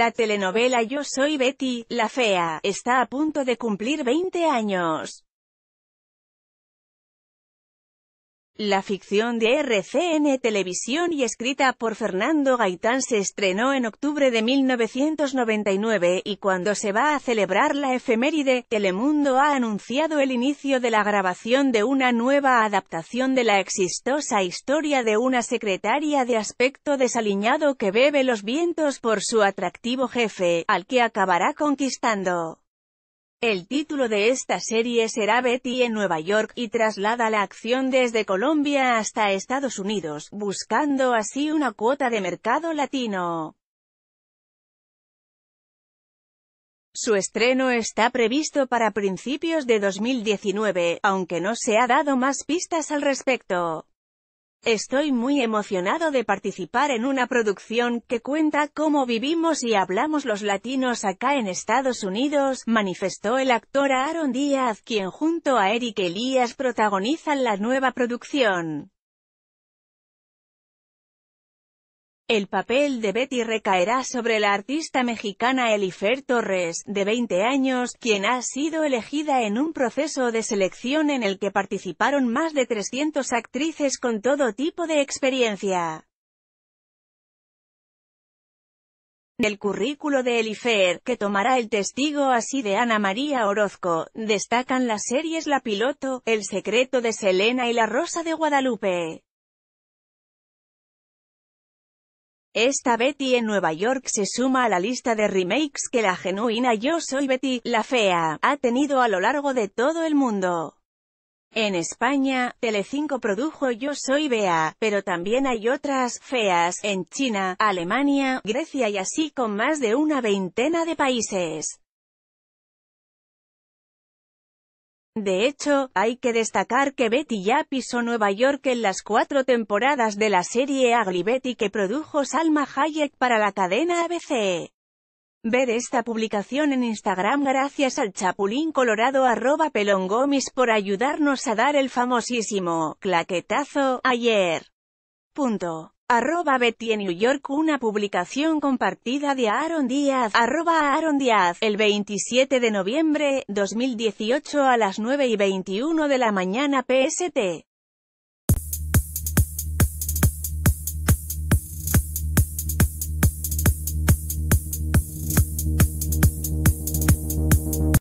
La telenovela Yo soy Betty, la fea, está a punto de cumplir 20 años. La ficción de RCN Televisión y escrita por Fernando Gaitán se estrenó en octubre de 1999 y cuando se va a celebrar la efeméride, Telemundo ha anunciado el inicio de la grabación de una nueva adaptación de la exitosa historia de una secretaria de aspecto desaliñado que bebe los vientos por su atractivo jefe, al que acabará conquistando. El título de esta serie será Betty en Nueva York, y traslada la acción desde Colombia hasta Estados Unidos, buscando así una cuota de mercado latino. Su estreno está previsto para principios de 2019, aunque no se ha dado más pistas al respecto. Estoy muy emocionado de participar en una producción que cuenta cómo vivimos y hablamos los latinos acá en Estados Unidos, manifestó el actor Aaron Díaz, quien junto a Eric Elías protagonizan la nueva producción. El papel de Betty recaerá sobre la artista mexicana Elifer Torres, de 20 años, quien ha sido elegida en un proceso de selección en el que participaron más de 300 actrices con todo tipo de experiencia. En el currículo de Elifer, que tomará el testigo así de Ana María Orozco, destacan las series La Piloto, El secreto de Selena y La Rosa de Guadalupe. Esta Betty en Nueva York se suma a la lista de remakes que la genuina Yo Soy Betty, la fea, ha tenido a lo largo de todo el mundo. En España, Telecinco produjo Yo Soy Bea, pero también hay otras, feas, en China, Alemania, Grecia y así con más de una veintena de países. De hecho, hay que destacar que Betty ya pisó Nueva York en las cuatro temporadas de la serie Ugly Betty que produjo Salma Hayek para la cadena ABC. Ver esta publicación en Instagram gracias al chapulín colorado arroba pelongomis por ayudarnos a dar el famosísimo claquetazo ayer. Arroba Betty en New York Una publicación compartida de Aaron Díaz, arroba Aaron Díaz, el 27 de noviembre, 2018 a las 9 y 21 de la mañana PST.